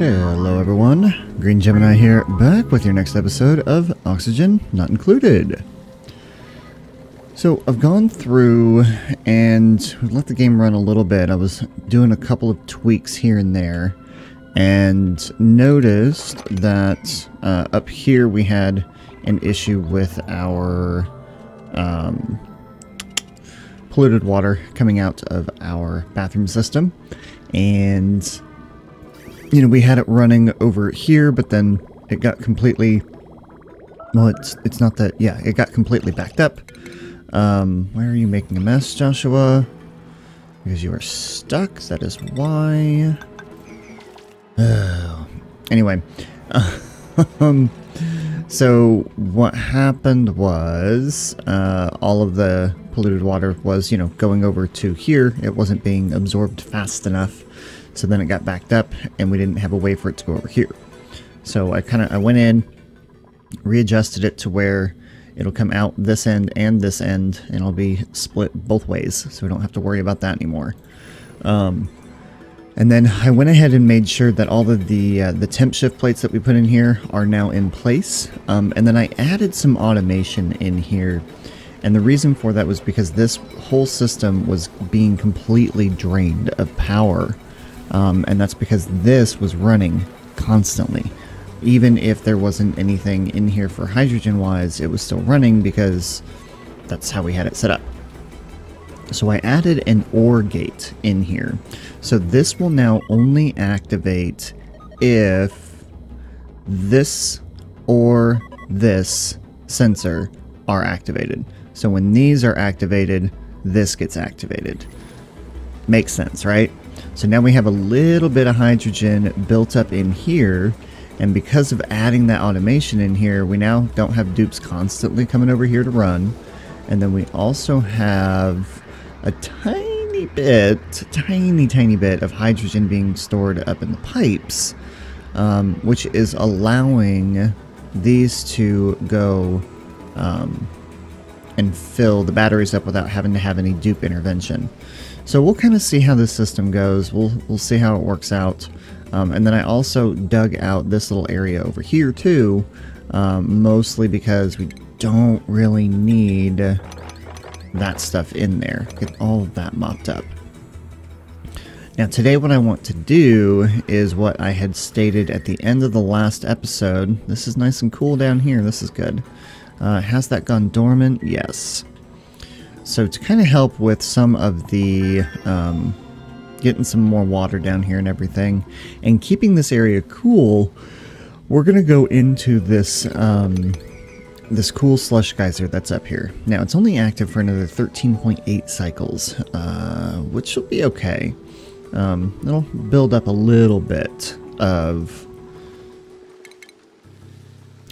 Hello everyone, Green Gemini here, back with your next episode of Oxygen Not Included. So I've gone through and let the game run a little bit. I was doing a couple of tweaks here and there and noticed that uh, up here we had an issue with our um, polluted water coming out of our bathroom system and you know, we had it running over here, but then it got completely, well, it's, it's not that, yeah, it got completely backed up. Um, why are you making a mess, Joshua? Because you are stuck, that is why. Oh. Anyway, um, so what happened was, uh, all of the polluted water was, you know, going over to here. It wasn't being absorbed fast enough. So then it got backed up and we didn't have a way for it to go over here. So I kind of I went in, readjusted it to where it'll come out this end and this end and it'll be split both ways so we don't have to worry about that anymore. Um, and then I went ahead and made sure that all of the uh, the temp shift plates that we put in here are now in place. Um, and then I added some automation in here. And the reason for that was because this whole system was being completely drained of power um, and that's because this was running constantly. Even if there wasn't anything in here for hydrogen-wise, it was still running because that's how we had it set up. So I added an OR gate in here. So this will now only activate if this or this sensor are activated. So when these are activated, this gets activated. Makes sense, right? So now we have a little bit of hydrogen built up in here. And because of adding that automation in here, we now don't have dupes constantly coming over here to run. And then we also have a tiny bit, tiny, tiny bit of hydrogen being stored up in the pipes, um, which is allowing these to go um, and fill the batteries up without having to have any dupe intervention. So we'll kind of see how this system goes. We'll, we'll see how it works out. Um, and then I also dug out this little area over here too, um, mostly because we don't really need that stuff in there. Get all of that mopped up. Now today what I want to do is what I had stated at the end of the last episode. This is nice and cool down here. This is good. Uh, has that gone dormant? Yes. So to kind of help with some of the um, getting some more water down here and everything, and keeping this area cool, we're gonna go into this um, this cool slush geyser that's up here. Now it's only active for another 13.8 cycles, uh, which will be okay. Um, it'll build up a little bit of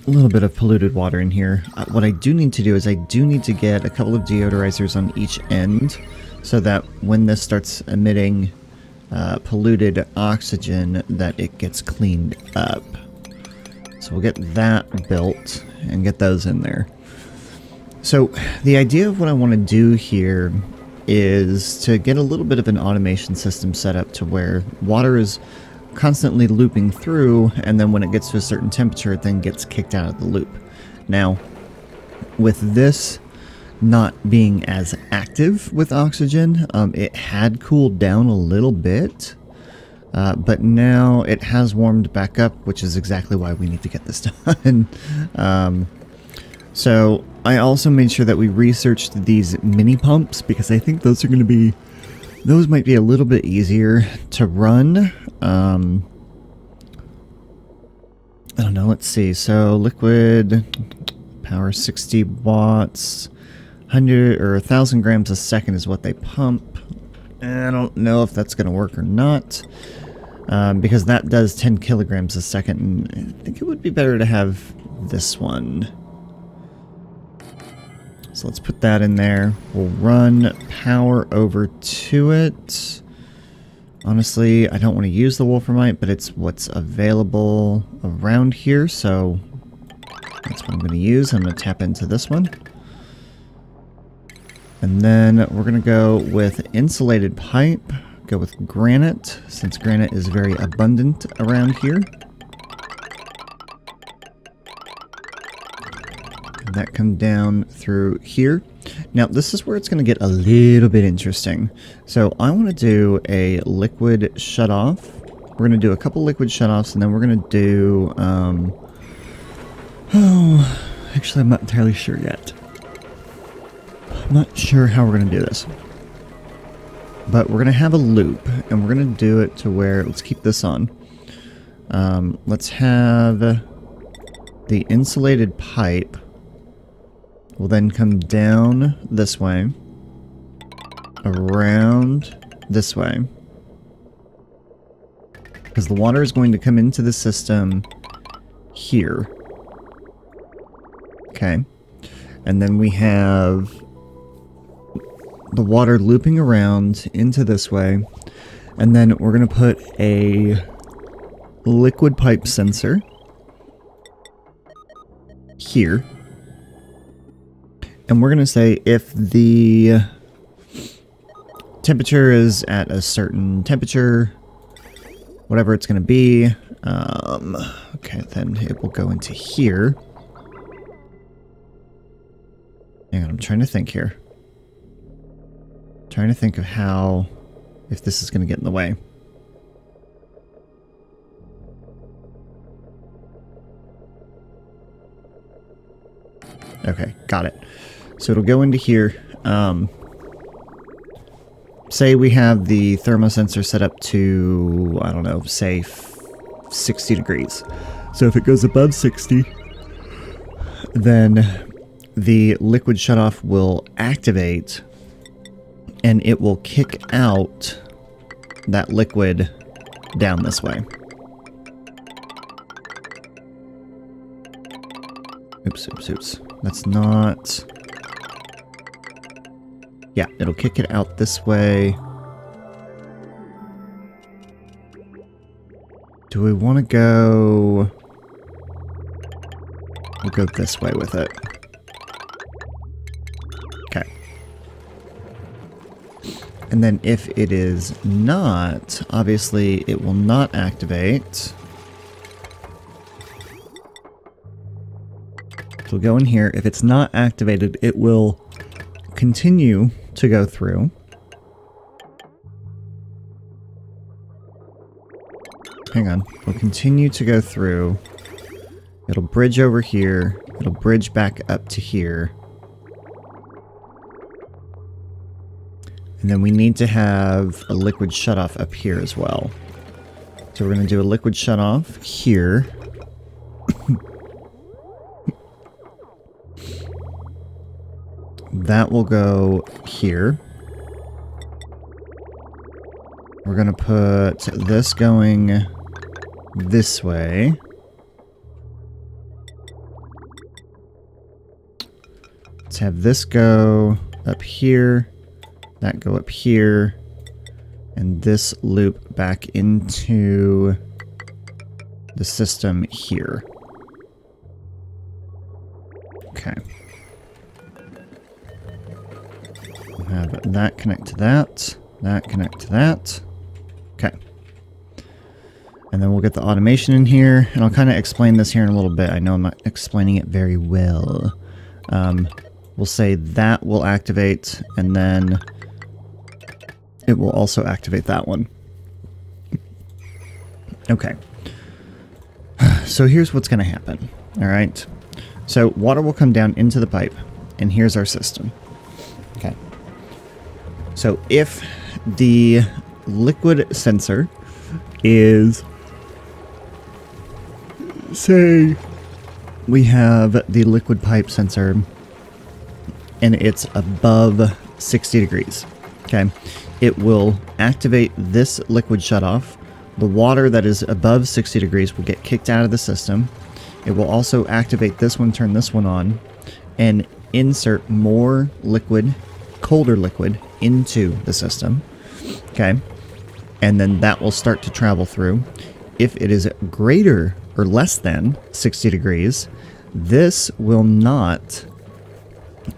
a little bit of polluted water in here. Uh, what I do need to do is I do need to get a couple of deodorizers on each end so that when this starts emitting uh, polluted oxygen that it gets cleaned up. So we'll get that built and get those in there. So the idea of what I want to do here is to get a little bit of an automation system set up to where water is constantly looping through, and then when it gets to a certain temperature, it then gets kicked out of the loop. Now, with this not being as active with oxygen, um, it had cooled down a little bit, uh, but now it has warmed back up, which is exactly why we need to get this done. um, so I also made sure that we researched these mini pumps because I think those are going to be those might be a little bit easier to run. Um, I don't know, let's see. So liquid power 60 watts, 100 or 1000 grams a second is what they pump. I don't know if that's going to work or not. Um, because that does 10 kilograms a second. And I think it would be better to have this one. So let's put that in there. We'll run power over to it. Honestly, I don't want to use the Wolframite, but it's what's available around here, so that's what I'm going to use. I'm going to tap into this one. And then we're going to go with insulated pipe go with granite, since granite is very abundant around here. That come down through here. Now, this is where it's going to get a little bit interesting. So I want to do a liquid shutoff. We're going to do a couple liquid shutoffs, and then we're going to do... Um, oh, actually, I'm not entirely sure yet. I'm not sure how we're going to do this. But we're going to have a loop, and we're going to do it to where... Let's keep this on. Um, let's have the insulated pipe will then come down this way, around this way, because the water is going to come into the system here. Okay. And then we have the water looping around into this way. And then we're going to put a liquid pipe sensor here. And we're going to say if the temperature is at a certain temperature, whatever it's going to be, um, okay, then it will go into here. Hang on, I'm trying to think here. trying to think of how, if this is going to get in the way. Okay, got it. So it'll go into here. Um, say we have the thermosensor set up to, I don't know, say 60 degrees. So if it goes above 60, then the liquid shutoff will activate and it will kick out that liquid down this way. Oops, oops, oops. That's not... Yeah, it'll kick it out this way. Do we want to go... We'll go this way with it. Okay. And then if it is not, obviously it will not activate. So we'll go in here. If it's not activated, it will continue to go through. Hang on. We'll continue to go through. It'll bridge over here. It'll bridge back up to here. And then we need to have a liquid shutoff up here as well. So we're going to do a liquid shutoff here. That will go here. We're going to put this going this way. Let's have this go up here, that go up here, and this loop back into the system here. Have that connect to that, that connect to that. Okay. And then we'll get the automation in here, and I'll kind of explain this here in a little bit. I know I'm not explaining it very well. Um, we'll say that will activate, and then it will also activate that one. Okay. So here's what's going to happen. All right. So water will come down into the pipe, and here's our system. So if the liquid sensor is, say, we have the liquid pipe sensor and it's above 60 degrees, okay, it will activate this liquid shutoff. The water that is above 60 degrees will get kicked out of the system. It will also activate this one, turn this one on, and insert more liquid, colder liquid, into the system. Okay. And then that will start to travel through. If it is greater or less than 60 degrees, this will not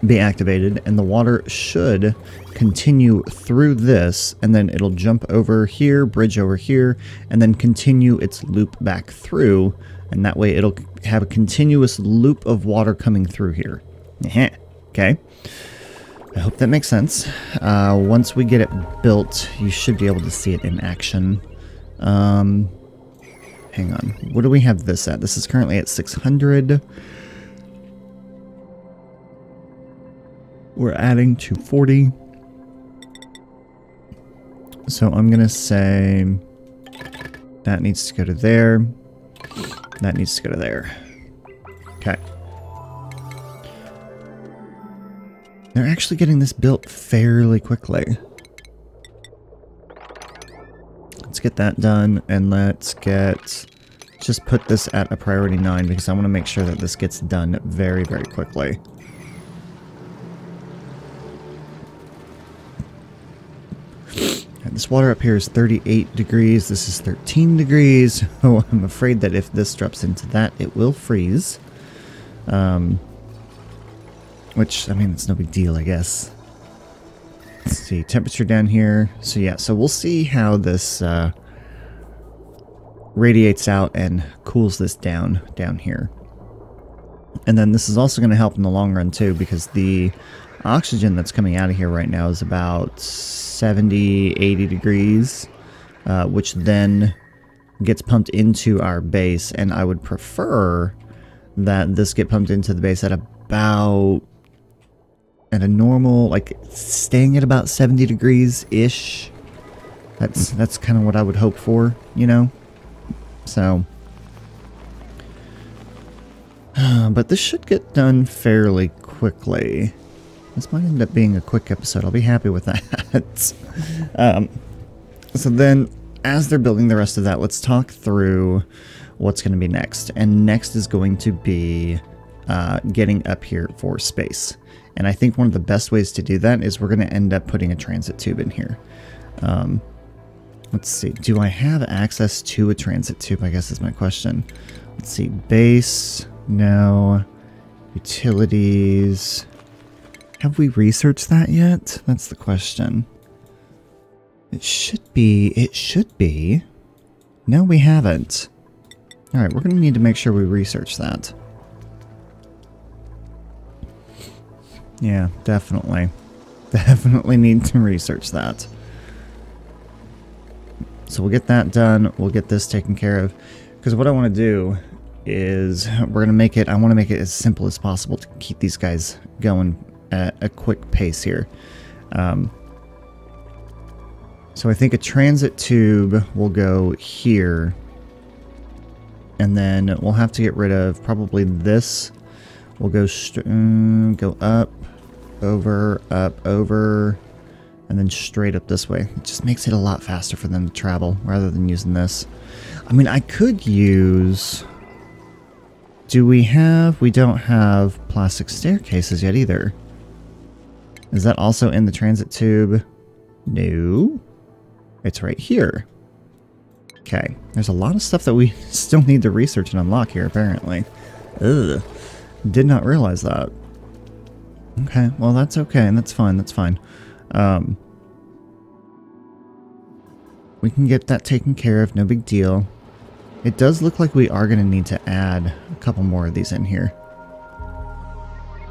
be activated and the water should continue through this, and then it'll jump over here, bridge over here, and then continue its loop back through, and that way it'll have a continuous loop of water coming through here. Okay. I hope that makes sense. Uh, once we get it built, you should be able to see it in action. Um, hang on. What do we have this at? This is currently at 600. We're adding to 40. So I'm going to say that needs to go to there. That needs to go to there. They're actually getting this built fairly quickly. Let's get that done and let's get just put this at a priority 9 because I want to make sure that this gets done very, very quickly. This water up here is 38 degrees. This is 13 degrees. Oh, I'm afraid that if this drops into that, it will freeze. Um, which, I mean, it's no big deal, I guess. Let's see, temperature down here. So yeah, so we'll see how this uh, radiates out and cools this down down here. And then this is also going to help in the long run too, because the oxygen that's coming out of here right now is about 70, 80 degrees, uh, which then gets pumped into our base. And I would prefer that this get pumped into the base at about at a normal, like staying at about 70 degrees ish. That's that's kind of what I would hope for, you know. So, but this should get done fairly quickly. This might end up being a quick episode. I'll be happy with that. um, so then, as they're building the rest of that, let's talk through what's going to be next. And next is going to be uh, getting up here for space. And I think one of the best ways to do that is we're going to end up putting a transit tube in here. Um, let's see. Do I have access to a transit tube? I guess is my question. Let's see. Base. No. Utilities. Have we researched that yet? That's the question. It should be. It should be. No, we haven't. Alright, we're going to need to make sure we research that. Yeah, definitely. Definitely need to research that. So we'll get that done. We'll get this taken care of. Because what I want to do is we're going to make it, I want to make it as simple as possible to keep these guys going at a quick pace here. Um, so I think a transit tube will go here. And then we'll have to get rid of probably this. We'll go, um, go up, over, up, over, and then straight up this way. It just makes it a lot faster for them to travel rather than using this. I mean, I could use... Do we have... We don't have plastic staircases yet either. Is that also in the transit tube? No. It's right here. Okay. There's a lot of stuff that we still need to research and unlock here, apparently. Ugh. Did not realize that. Okay, well that's okay, and that's fine, that's fine. Um, we can get that taken care of, no big deal. It does look like we are going to need to add a couple more of these in here.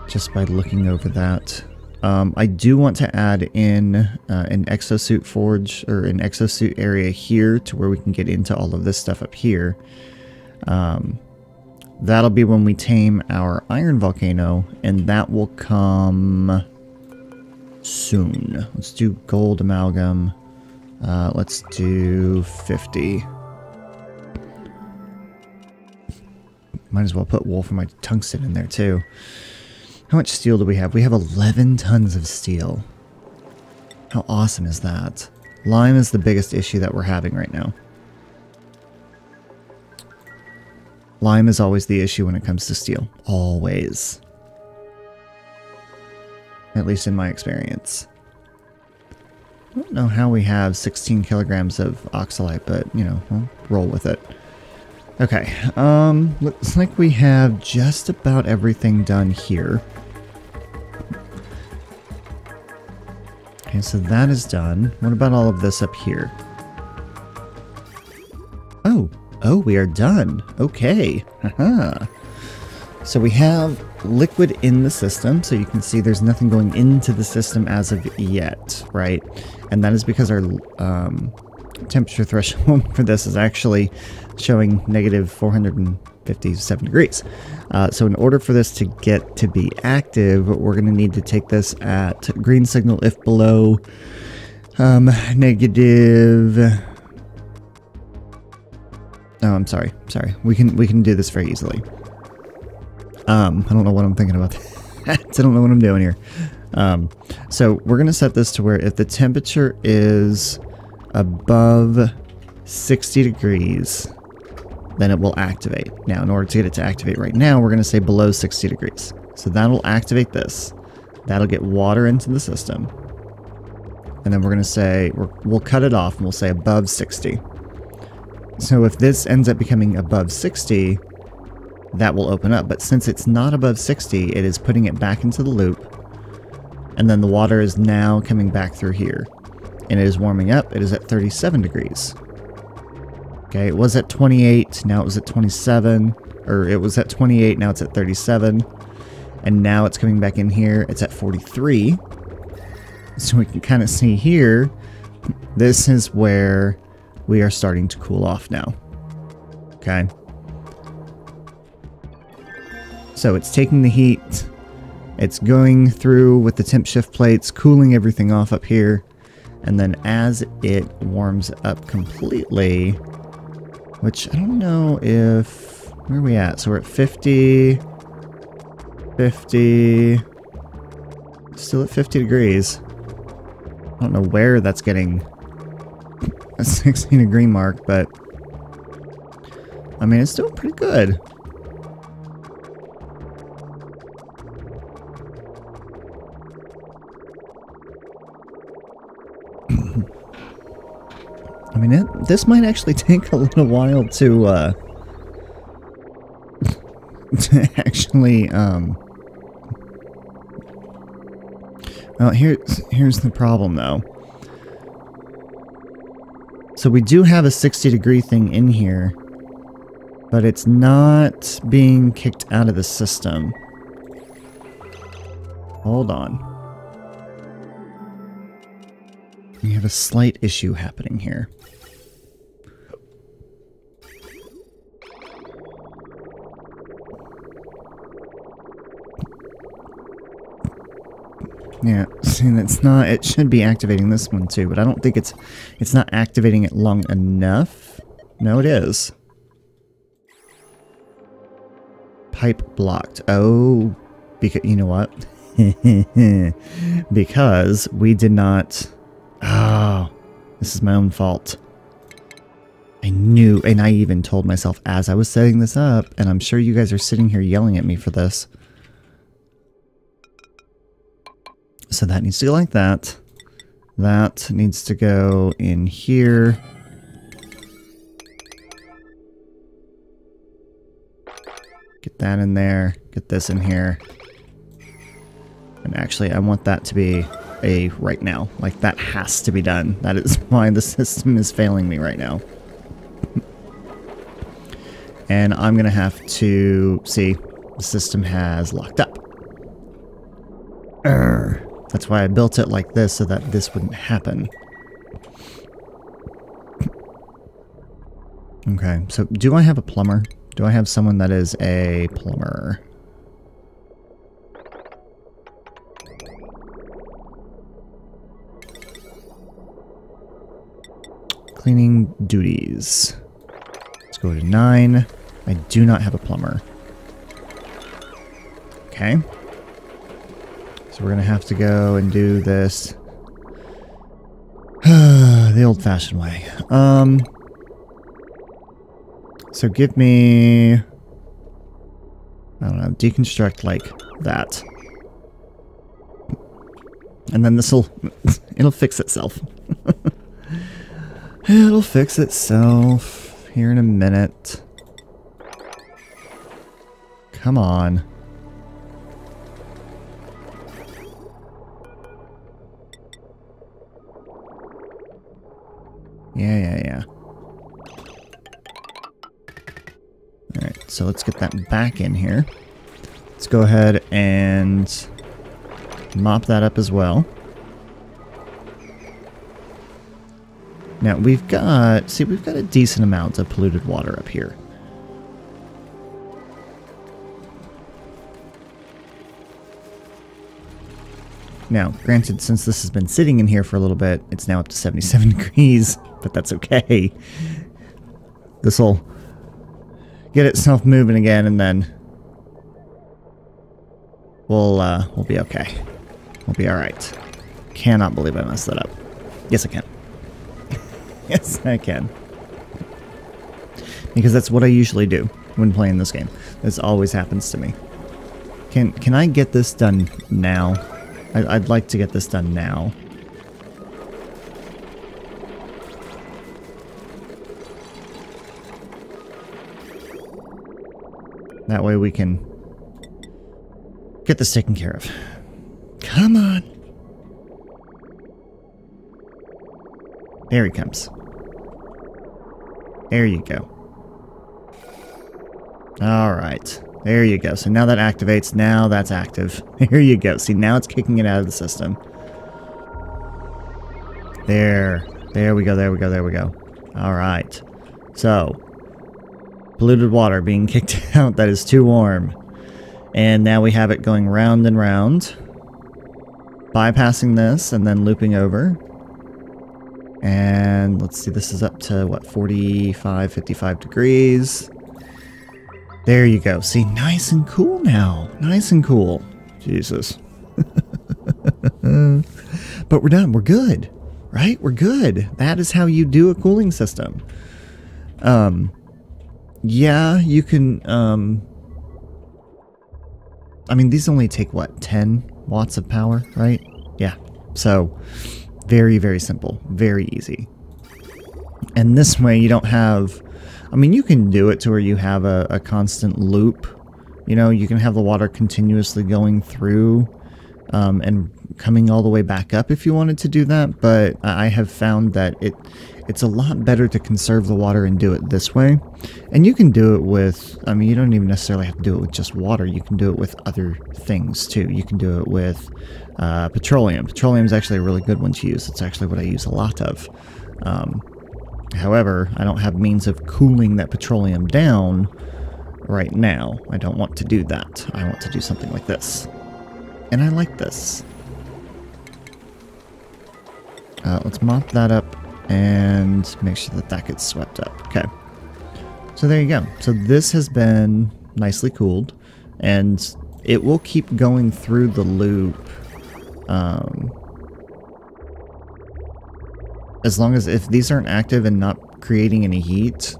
Just by looking over that. Um, I do want to add in uh, an exosuit forge, or an exosuit area here to where we can get into all of this stuff up here. Um, That'll be when we tame our iron volcano, and that will come soon. Let's do gold amalgam. Uh, let's do 50. Might as well put wolframite tungsten in there too. How much steel do we have? We have 11 tons of steel. How awesome is that? Lime is the biggest issue that we're having right now. Lime is always the issue when it comes to steel. Always. At least in my experience. I don't know how we have 16 kilograms of oxylite, but, you know, we'll roll with it. Okay, um, looks like we have just about everything done here. Okay, so that is done. What about all of this up here? Oh, oh, we are done. Okay. Haha. So we have liquid in the system, so you can see there's nothing going into the system as of yet, right? And that is because our um, temperature threshold for this is actually showing negative 457 degrees. Uh, so in order for this to get to be active, we're going to need to take this at green signal if below um, negative... Oh, I'm sorry. Sorry. We can we can do this very easily. Um, I don't know what I'm thinking about. I don't know what I'm doing here. Um, so we're going to set this to where if the temperature is above 60 degrees, then it will activate. Now, in order to get it to activate right now, we're going to say below 60 degrees. So that'll activate this. That'll get water into the system. And then we're going to say, we will cut it off and we'll say above 60. So if this ends up becoming above 60, that will open up. But since it's not above 60, it is putting it back into the loop. And then the water is now coming back through here. And it is warming up. It is at 37 degrees. Okay, it was at 28, now it was at 27. Or it was at 28, now it's at 37. And now it's coming back in here, it's at 43. So we can kind of see here, this is where we are starting to cool off now. Okay. So it's taking the heat, it's going through with the temp shift plates, cooling everything off up here, and then as it warms up completely, which I don't know if, where are we at? So we're at 50, 50, still at 50 degrees. I don't know where that's getting a 60 degree mark, but I mean, it's still pretty good. I mean, it, this might actually take a little while to, uh, to actually, um, well, here's, here's the problem, though. So we do have a 60 degree thing in here, but it's not being kicked out of the system. Hold on. We have a slight issue happening here. Yeah, see, it's not, it should be activating this one too, but I don't think it's, it's not activating it long enough. No, it is. Pipe blocked. Oh, because, you know what? because we did not, oh, this is my own fault. I knew, and I even told myself as I was setting this up, and I'm sure you guys are sitting here yelling at me for this. So that needs to go like that. That needs to go in here. Get that in there. Get this in here. And actually, I want that to be a right now. Like, that has to be done. That is why the system is failing me right now. and I'm going to have to... See, the system has locked up. That's why I built it like this, so that this wouldn't happen. Okay, so do I have a plumber? Do I have someone that is a plumber? Cleaning duties. Let's go to 9. I do not have a plumber. Okay. So we're going to have to go and do this the old-fashioned way. Um, so give me... I don't know, deconstruct like that. And then this'll... it'll fix itself. it'll fix itself here in a minute. Come on. Yeah, yeah, yeah. Alright, so let's get that back in here. Let's go ahead and mop that up as well. Now we've got, see, we've got a decent amount of polluted water up here. Now, granted, since this has been sitting in here for a little bit, it's now up to 77 degrees, but that's okay. This will get itself moving again, and then we'll uh, we'll be okay. We'll be all right. Cannot believe I messed that up. Yes, I can. yes, I can. Because that's what I usually do when playing this game. This always happens to me. Can can I get this done now? I, I'd like to get this done now. That way we can get this taken care of. Come on. There he comes. There you go. Alright. There you go. So now that activates. Now that's active. There you go. See, now it's kicking it out of the system. There. There we go. There we go. There we go. Alright. So, polluted water being kicked out. That is too warm. And now we have it going round and round. Bypassing this and then looping over. And let's see, this is up to what, 45, 55 degrees. There you go. See, nice and cool now. Nice and cool. Jesus. but we're done. We're good. Right? We're good. That is how you do a cooling system. Um, yeah, you can, um, I mean, these only take, what, 10 watts of power, right? Yeah. So, very, very simple. Very easy. And this way you don't have I mean, you can do it to where you have a, a constant loop. You know, you can have the water continuously going through um, and coming all the way back up if you wanted to do that, but I have found that it it's a lot better to conserve the water and do it this way. And you can do it with, I mean, you don't even necessarily have to do it with just water. You can do it with other things too. You can do it with uh, petroleum. Petroleum is actually a really good one to use. It's actually what I use a lot of. Um, However, I don't have means of cooling that petroleum down right now. I don't want to do that. I want to do something like this. And I like this. Uh, let's mop that up and make sure that that gets swept up. Okay. So there you go. So this has been nicely cooled and it will keep going through the loop um, as long as if these aren't active and not creating any heat,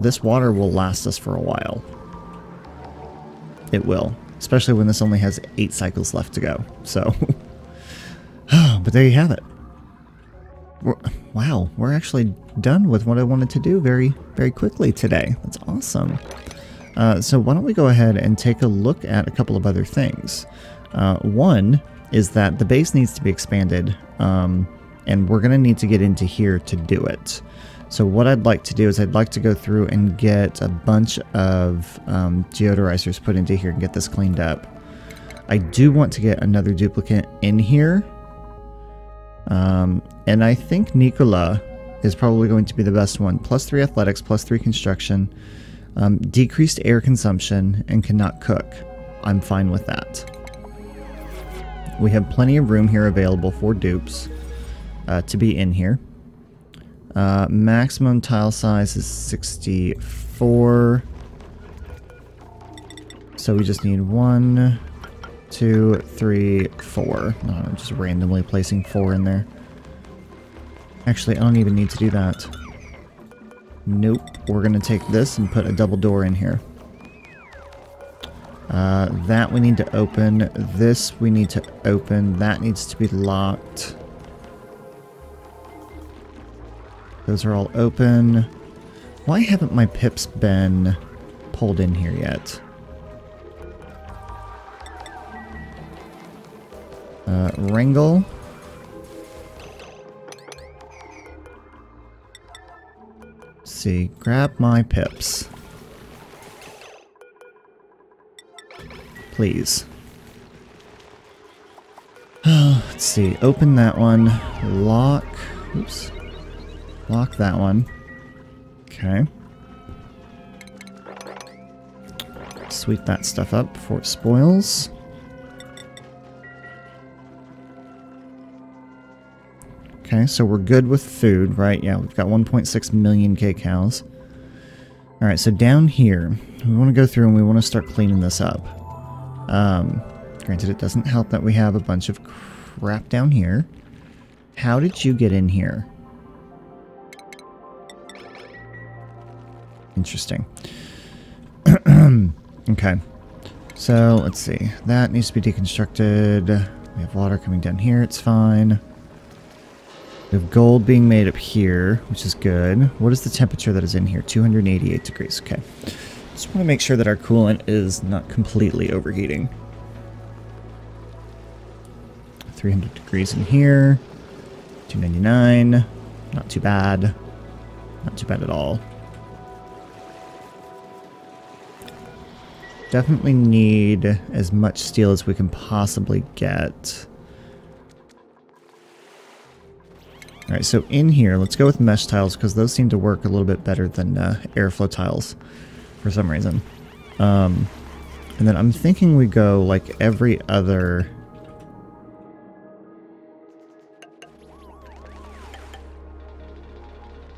this water will last us for a while. It will. Especially when this only has eight cycles left to go. So, but there you have it. Wow, we're actually done with what I wanted to do very, very quickly today. That's awesome. Uh, so why don't we go ahead and take a look at a couple of other things. Uh, one is that the base needs to be expanded. Um, and we're going to need to get into here to do it. So what I'd like to do is I'd like to go through and get a bunch of um, deodorizers put into here and get this cleaned up. I do want to get another duplicate in here. Um, and I think Nikola is probably going to be the best one. Plus 3 athletics, plus 3 construction, um, decreased air consumption, and cannot cook. I'm fine with that. We have plenty of room here available for dupes uh, to be in here. Uh, maximum tile size is 64. So we just need one, two, three, four. I'm just randomly placing four in there. Actually, I don't even need to do that. Nope. We're going to take this and put a double door in here. Uh, that we need to open. This we need to open. That needs to be locked. Those are all open. Why haven't my pips been pulled in here yet? Uh, wrangle. Let's see, grab my pips. Please. Let's see, open that one, lock, oops, lock that one. Okay. Sweep that stuff up before it spoils. Okay, so we're good with food, right? Yeah, we've got 1.6 million kcals. Alright, so down here, we want to go through and we want to start cleaning this up. Um, granted, it doesn't help that we have a bunch of crap down here. How did you get in here? Interesting. okay. So, let's see. That needs to be deconstructed. We have water coming down here. It's fine. We have gold being made up here, which is good. What is the temperature that is in here? 288 degrees. Okay. Just want to make sure that our coolant is not completely overheating. 300 degrees in here. 299. Not too bad. Not too bad at all. Definitely need as much steel as we can possibly get. Alright, so in here, let's go with mesh tiles because those seem to work a little bit better than uh, airflow tiles for some reason. Um, and then I'm thinking we go like every other...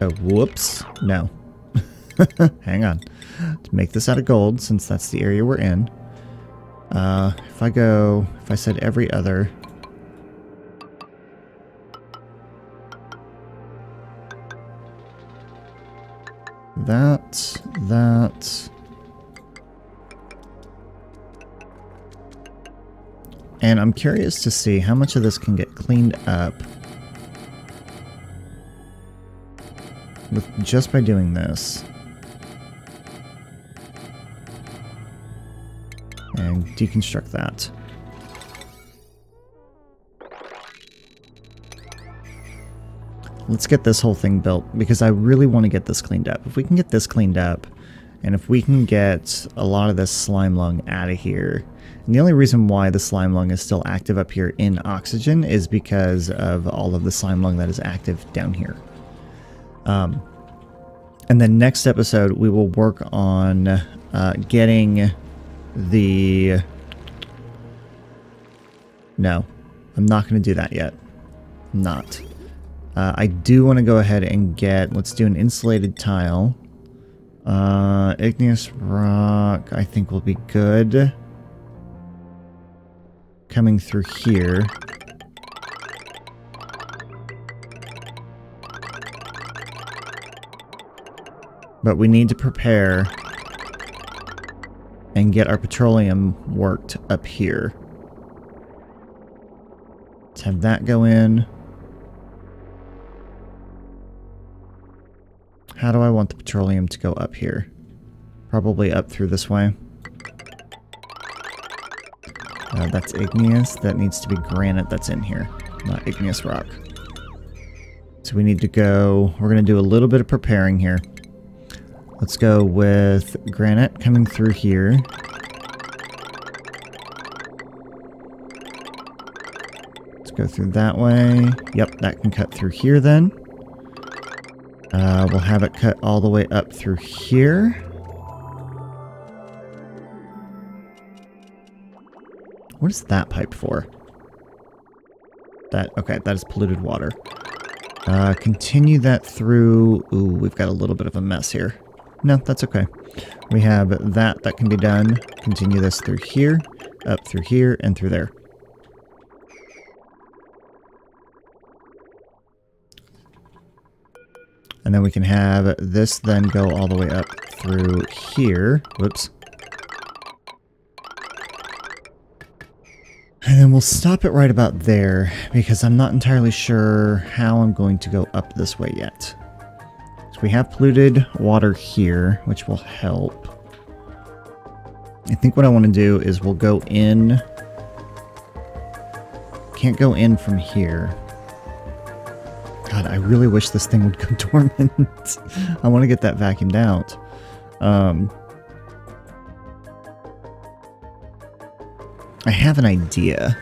Oh, whoops. No. Hang on. To make this out of gold, since that's the area we're in. Uh, if I go, if I said every other, that, that. And I'm curious to see how much of this can get cleaned up with just by doing this. And deconstruct that. Let's get this whole thing built because I really want to get this cleaned up. If we can get this cleaned up, and if we can get a lot of this slime lung out of here, and the only reason why the slime lung is still active up here in oxygen is because of all of the slime lung that is active down here. Um, and then next episode, we will work on uh, getting the... No, I'm not going to do that yet. Not. Uh, I do want to go ahead and get, let's do an insulated tile. Uh, igneous rock, I think will be good. Coming through here. But we need to prepare and get our petroleum worked up here. Let's have that go in. How do I want the petroleum to go up here? Probably up through this way. Uh, that's igneous. That needs to be granite that's in here, not igneous rock. So we need to go... We're going to do a little bit of preparing here. Let's go with granite coming through here. Let's go through that way. Yep, that can cut through here then. Uh, we'll have it cut all the way up through here. What is that pipe for? That, okay, that is polluted water. Uh, continue that through... Ooh, we've got a little bit of a mess here. No, that's okay. We have that that can be done. Continue this through here, up through here, and through there. And then we can have this then go all the way up through here. Whoops. And then we'll stop it right about there because I'm not entirely sure how I'm going to go up this way yet. So we have polluted water here, which will help. I think what I want to do is we'll go in. Can't go in from here. I really wish this thing would go dormant. I want to get that vacuumed out. Um, I have an idea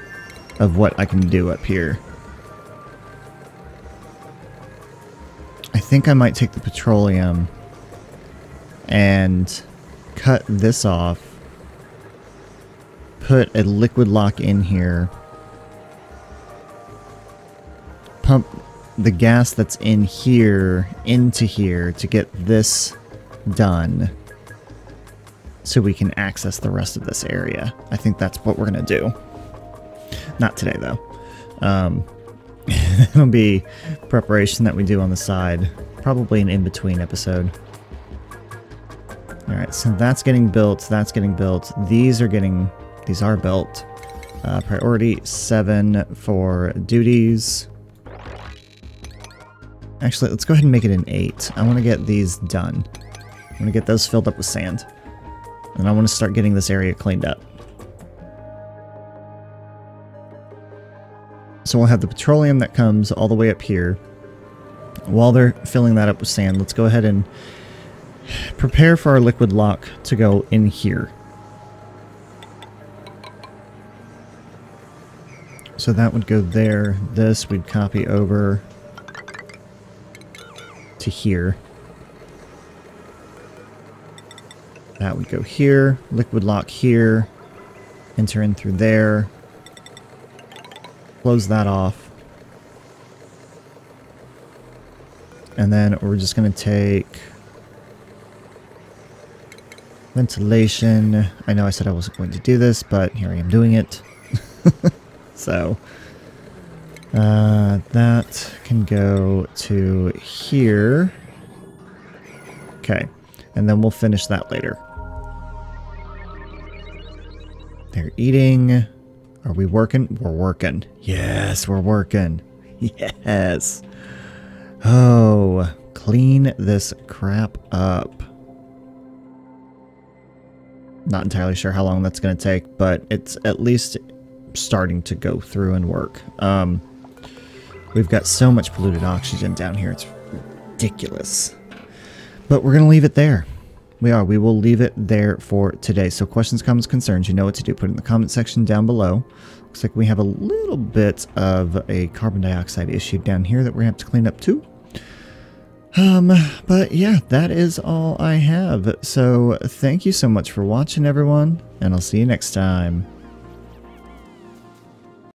of what I can do up here. I think I might take the petroleum and cut this off, put a liquid lock in here, pump the gas that's in here into here to get this done so we can access the rest of this area. I think that's what we're going to do. Not today, though. Um, it'll be preparation that we do on the side. Probably an in-between episode. Alright, so that's getting built. That's getting built. These are getting... These are built. Uh, priority 7 for duties. Actually, let's go ahead and make it an 8. I want to get these done. I want to get those filled up with sand. And I want to start getting this area cleaned up. So we'll have the petroleum that comes all the way up here. While they're filling that up with sand, let's go ahead and prepare for our liquid lock to go in here. So that would go there. This we'd copy over to here. That would go here, liquid lock here, enter in through there, close that off. And then we're just going to take ventilation. I know I said I wasn't going to do this, but here I am doing it. so uh, that can go to here. Okay, and then we'll finish that later. They're eating. Are we working? We're working. Yes, we're working. Yes. Oh, clean this crap up. Not entirely sure how long that's going to take, but it's at least starting to go through and work. Um, We've got so much polluted oxygen down here, it's ridiculous. But we're going to leave it there. We are. We will leave it there for today. So questions, comments, concerns, you know what to do. Put in the comment section down below. Looks like we have a little bit of a carbon dioxide issue down here that we're going to have to clean up too. Um, but yeah, that is all I have. So thank you so much for watching, everyone, and I'll see you next time.